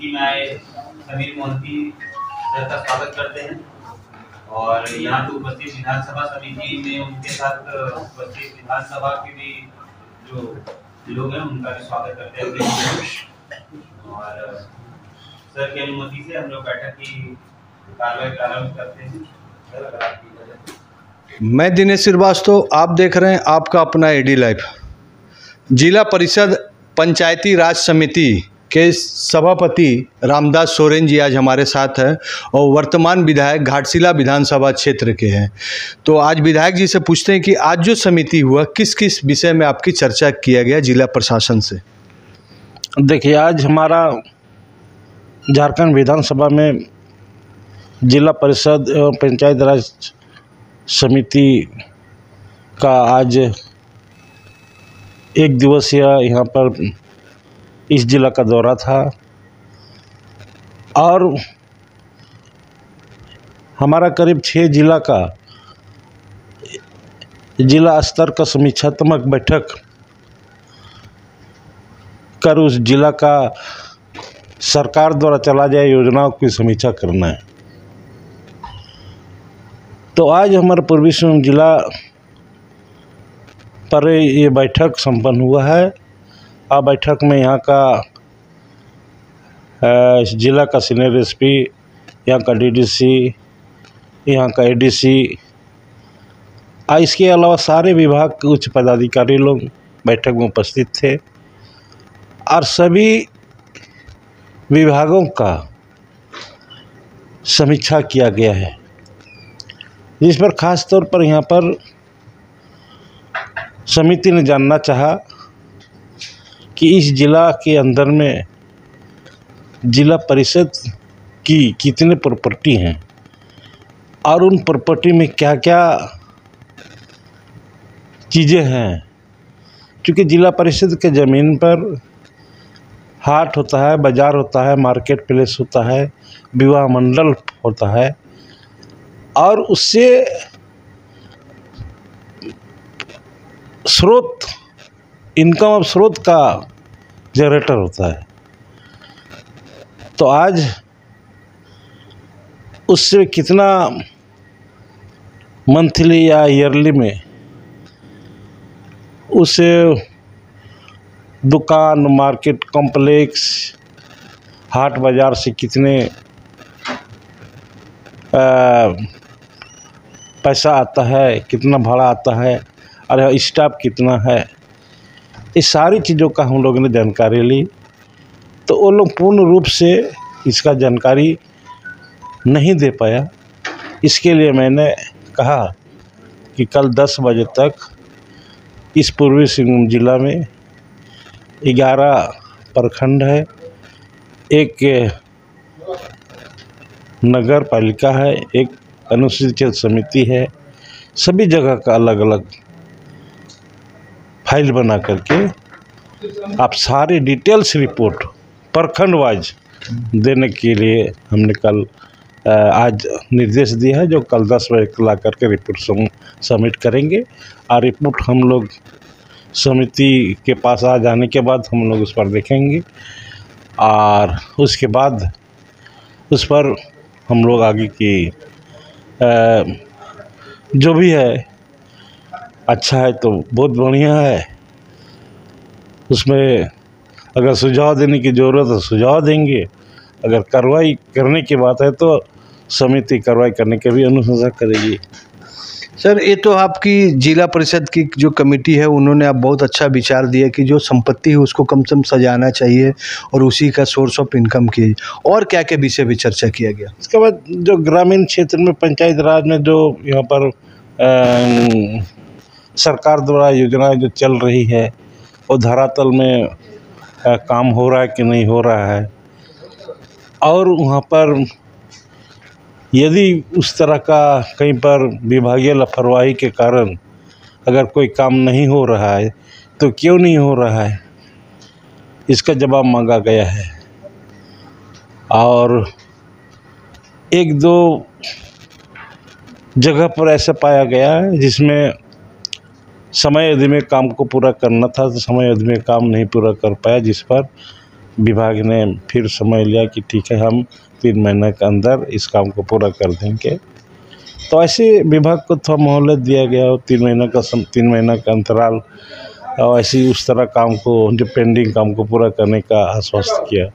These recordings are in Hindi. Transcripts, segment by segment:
समिति में आए समीर मोहंती सर का स्वागत करते हैं। और यहाँ पे उपस्थित विधानसभा समिति में उनके साथ उपस्थित विधानसभा के भी जो लोग हैं, उनका भी स्वागत करते हैं। और सर की अनुमति से हम लोग बैठक की कार्रवाई प्रारंभ करते हैं। सर, अगर आपकी मैं दिनेश श्रीवास्तव, आप देख रहे हैं आपका अपना एडी लाइफ जिला परिषद पंचायती राज समिति के सभापति रामदास सोरेन जी आज हमारे साथ हैं और वर्तमान विधायक घाटशिला विधानसभा क्षेत्र के हैं। तो आज विधायक जी से पूछते हैं कि आज जो समिति हुआ किस किस विषय में आपकी चर्चा किया गया जिला प्रशासन से? देखिए, आज हमारा झारखंड विधानसभा में जिला परिषद एवं पंचायत राज समिति का आज एक दिवसीय यहाँ पर इस जिला का दौरा था। और हमारा करीब छः जिला का जिला स्तर का समीक्षात्मक बैठक कर उस जिला का सरकार द्वारा चला जाए योजनाओं की समीक्षा करना है। तो आज हमारे पूर्वी सिंहभूम जिला पर ये बैठक संपन्न हुआ है। आ बैठक में यहाँ का जिला का सीनियर एस पी यहाँ का डीडीसी, यहाँ का एडीसी, आ, इसके अलावा सारे विभाग के उच्च पदाधिकारी लोग बैठक में उपस्थित थे। और सभी विभागों का समीक्षा किया गया है, जिस पर खास तौर पर यहाँ पर समिति ने जानना चाहा कि इस जिला के अंदर में जिला परिषद की कितने प्रॉपर्टी हैं और उन प्रॉपर्टी में क्या क्या चीज़ें हैं? क्योंकि जिला परिषद के ज़मीन पर हाट होता है, बाज़ार होता है, मार्केट प्लेस होता है, विवाह मंडल होता है और उससे स्रोत, इनकम ऑफ़ स्रोत का जनरेटर होता है। तो आज उससे कितना मंथली या ईयरली में उसे दुकान मार्केट कॉम्प्लेक्स हाट बाज़ार से कितने आ, पैसा आता है कितना भाड़ा आता है अरे स्टाफ कितना है इस सारी चीज़ों का हम लोगों ने जानकारी ली। तो वो लोग पूर्ण रूप से इसका जानकारी नहीं दे पाया। इसके लिए मैंने कहा कि कल 10 बजे तक इस पूर्वी सिंहभूम जिला में ग्यारह प्रखंड है। एक नगर पालिका है, एक अनुसूचित समिति है। सभी जगह का अलग अलग फ़ाइल बना करके आप सारे डिटेल्स रिपोर्ट प्रखंड वाइज देने के लिए हमने कल आज निर्देश दिया है जो कल दस बजे ला करके रिपोर्ट सबमिट करेंगे। और रिपोर्ट हम लोग समिति के पास आ जाने के बाद हम लोग उस पर देखेंगे। और उसके बाद उस पर हम लोग आगे की जो भी है अच्छा है तो बहुत बढ़िया है। उसमें अगर सुझाव देने की ज़रूरत है तो सुझाव देंगे। अगर कार्रवाई करने की बात है तो समिति कार्रवाई करने की भी अनुशंसा करेगी। सर ये तो आपकी जिला परिषद की जो कमेटी है उन्होंने आप बहुत अच्छा विचार दिया कि जो संपत्ति है उसको कम से कम सजाना चाहिए और उसी का सोर्स ऑफ़ इनकम की और क्या क्या विषय भी चर्चा किया गया? इसके बाद जो ग्रामीण क्षेत्र में पंचायत राज में जो यहाँ पर सरकार द्वारा योजनाएँ जो चल रही है वो धरातल में अ, काम हो रहा है कि नहीं हो रहा है? और वहाँ पर यदि उस तरह का कहीं पर विभागीय लापरवाही के कारण अगर कोई काम नहीं हो रहा है तो क्यों नहीं हो रहा है? इसका जवाब मांगा गया है। और एक दो जगह पर ऐसा पाया गया है जिसमें समय अवधि में काम को पूरा करना था तो समय अवधि में काम नहीं पूरा कर पाया जिस पर विभाग ने फिर समय लिया कि ठीक है हम तीन महीने के अंदर इस काम को पूरा कर देंगे। तो ऐसे विभाग को थोड़ा मोहलत दिया गया और तीन महीने का सम, तीन महीने का अंतराल और ऐसे उस तरह काम को जो पेंडिंग काम को पूरा करने का आश्वस्त किया।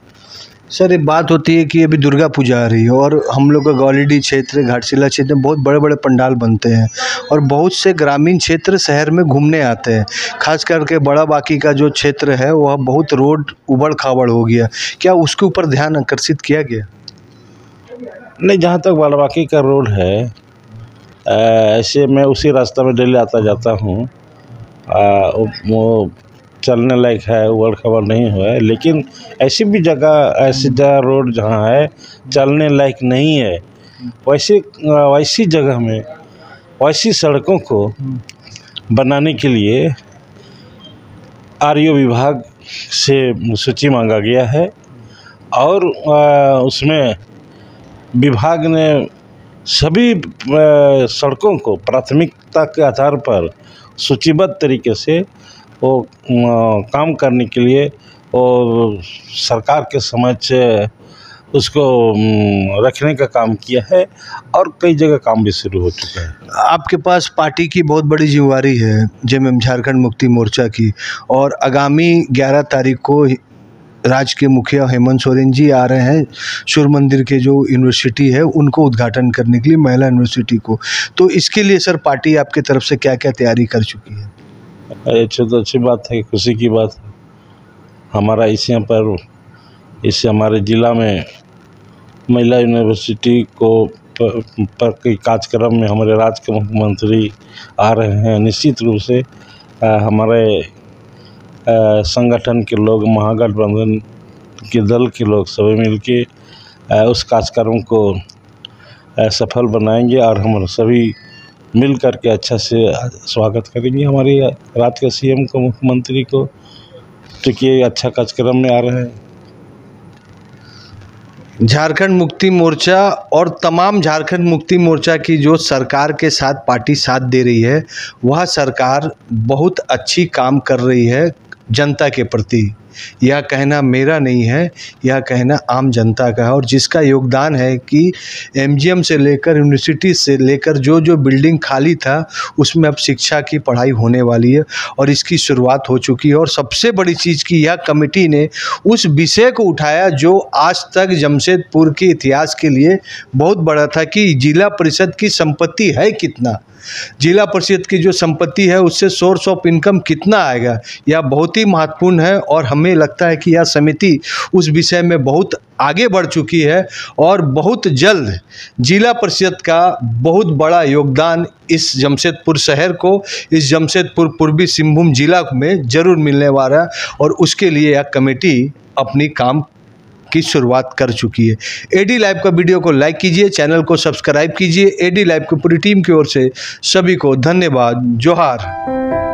सर, एक बात होती है कि अभी दुर्गा पूजा आ रही है और हम लोग का ग्वालिडी क्षेत्र, घाटशिला क्षेत्र में बहुत बड़े बड़े पंडाल बनते हैं और बहुत से ग्रामीण क्षेत्र शहर में घूमने आते हैं। खास करके बड़ा बाकी का जो क्षेत्र है, वह बहुत रोड उबड़ खाबड़ हो गया। क्या उसके ऊपर ध्यान आकर्षित किया गया? नहीं, जहाँ तक बड़ा बाकी का रोड है, ऐसे मैं उसी रास्ता में डेली आता जाता हूँ। वो चलने लायक है, उबड़ खबर नहीं हुआ है। लेकिन ऐसी भी जगह, ऐसी जगह, रोड जहाँ है, चलने लायक नहीं है। वैसे, वैसी जगह में, वैसी सड़कों को बनाने के लिए आर विभाग से सूची मांगा गया है और उसमें विभाग ने सभी सड़कों को प्राथमिकता के आधार पर सूचीबद्ध तरीके से वो काम करने के लिए और सरकार के समक्ष उसको रखने का काम किया है और कई जगह काम भी शुरू हो चुका है। आपके पास पार्टी की बहुत बड़ी जिम्मेवारी है, जेएमएम झारखंड मुक्ति मोर्चा की और आगामी 11 तारीख को राज्य के मुखिया हेमंत सोरेन जी आ रहे हैं सूर्य मंदिर के जो यूनिवर्सिटी है उनको उद्घाटन करने के लिए महिला यूनिवर्सिटी को। तो इसके लिए सर पार्टी आपके तरफ़ से क्या क्या तैयारी कर चुकी है? अच्छी तो अच्छी बात है खुशी की बात है। हमारा इस यहाँ पर इससे हमारे ज़िला में महिला यूनिवर्सिटी को पर के कार्यक्रम में हमारे राज्य के मुख्यमंत्री आ रहे हैं। निश्चित रूप से अ, हमारे संगठन के लोग महागठबंधन के दल के लोग सभी मिलके उस कार्यक्रम को सफल बनाएँगे और हम सभी मिल करके अच्छा से स्वागत करेंगे। हमारे रात के सीएम को, मुख्यमंत्री को क्योंकि ये अच्छा कार्यक्रम में आ रहे हैं। झारखंड मुक्ति मोर्चा और तमाम झारखंड मुक्ति मोर्चा की जो सरकार के साथ पार्टी साथ दे रही है, वह सरकार बहुत अच्छी काम कर रही है जनता के प्रति। यह कहना मेरा नहीं है, यह कहना आम जनता का है। और जिसका योगदान है कि एमजीएम से लेकर यूनिवर्सिटी से लेकर जो जो बिल्डिंग खाली था, उसमें अब शिक्षा की पढ़ाई होने वाली है और इसकी शुरुआत हो चुकी है। और सबसे बड़ी चीज़ की यह कमेटी ने उस विषय को उठाया जो आज तक जमशेदपुर के इतिहास के लिए बहुत बड़ा था कि जिला परिषद की संपत्ति है कितना। जिला परिषद की जो संपत्ति है, उससे सोर्स ऑफ़ इनकम कितना आएगा? यह बहुत ही महत्वपूर्ण है और हमें लगता है कि यह समिति उस विषय में बहुत आगे बढ़ चुकी है और बहुत जल्द जिला परिषद का बहुत बड़ा योगदान इस जमशेदपुर शहर को, इस जमशेदपुर पूर्वी सिंहभूम जिला में ज़रूर मिलने वाला है और उसके लिए यह कमेटी अपनी काम की शुरुआत कर चुकी है। एडी लाइव का वीडियो को लाइक कीजिए, चैनल को सब्सक्राइब कीजिए। एडी लाइव की पूरी टीम की ओर से सभी को धन्यवाद। जोहार।